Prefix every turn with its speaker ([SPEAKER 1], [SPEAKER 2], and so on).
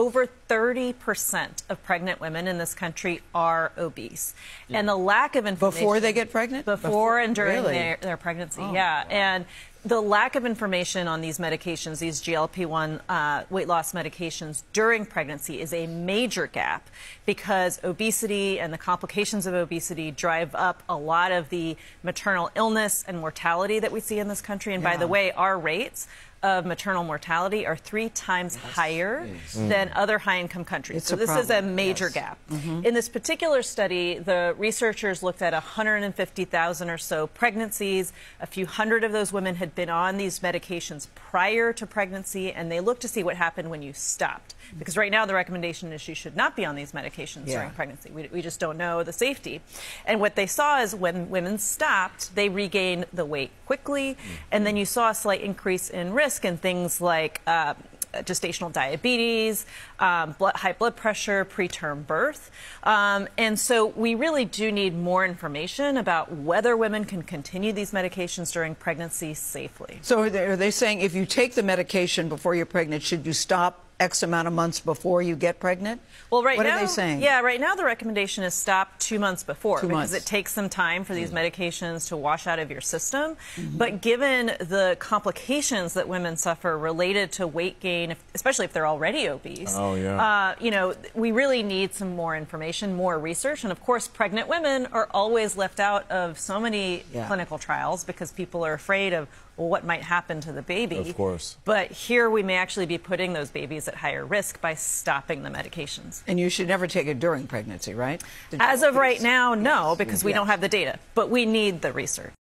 [SPEAKER 1] over 30% of pregnant women in this country are obese. And the lack of information.
[SPEAKER 2] Before they get pregnant?
[SPEAKER 1] Before,
[SPEAKER 2] Before-
[SPEAKER 1] and during
[SPEAKER 2] really?
[SPEAKER 1] their, their pregnancy, oh, yeah. And the lack of information on these medications, these GLP 1 uh, weight loss medications during pregnancy, is a major gap because obesity and the complications of obesity drive up a lot of the maternal illness and mortality that we see in this country. And by the way, our rates of maternal mortality are three times higher than other high income countries.
[SPEAKER 2] It's
[SPEAKER 1] so this is a major
[SPEAKER 2] yes.
[SPEAKER 1] gap. In this particular study, the researchers looked at 150,000 or so pregnancies. A few hundred of those women had been on these medications prior to pregnancy, and they looked to see what happened when you stopped. Because right now, the recommendation is you should not be on these medications
[SPEAKER 2] Yeah.
[SPEAKER 1] during pregnancy. We, we just don't know the safety. And what they saw is when women stopped, they regained the weight quickly, and then you saw a slight increase in risk in things like. Uh, gestational diabetes, um, blood, high blood pressure, preterm birth. Um, and so we really do need more information about whether women can continue these medications during pregnancy safely.
[SPEAKER 2] So are they, are they saying if you take the medication before you're pregnant, should you stop X amount of months before you get pregnant?
[SPEAKER 1] Well, right
[SPEAKER 2] what
[SPEAKER 1] now,
[SPEAKER 2] are they saying?
[SPEAKER 1] Yeah, right now the recommendation is stop two months before
[SPEAKER 2] Two
[SPEAKER 1] because
[SPEAKER 2] months.
[SPEAKER 1] it takes some time for
[SPEAKER 2] Mm.
[SPEAKER 1] these medications to wash out of your system.
[SPEAKER 2] Mm-hmm.
[SPEAKER 1] But given the complications that women suffer related to weight gain, especially if they're already obese,
[SPEAKER 3] Oh, yeah.
[SPEAKER 1] uh, you know, we really need some more information, more research, and of course, pregnant women are always left out of so many
[SPEAKER 2] Yeah.
[SPEAKER 1] clinical trials because people are afraid of well, what might happen to the baby.
[SPEAKER 3] Of course.
[SPEAKER 1] But here we may actually be putting those babies at higher risk by stopping the medications.
[SPEAKER 2] And you should never take it during pregnancy, right? The
[SPEAKER 1] As of right now, no, because we
[SPEAKER 2] Yes.
[SPEAKER 1] don't have the data. But we need the research.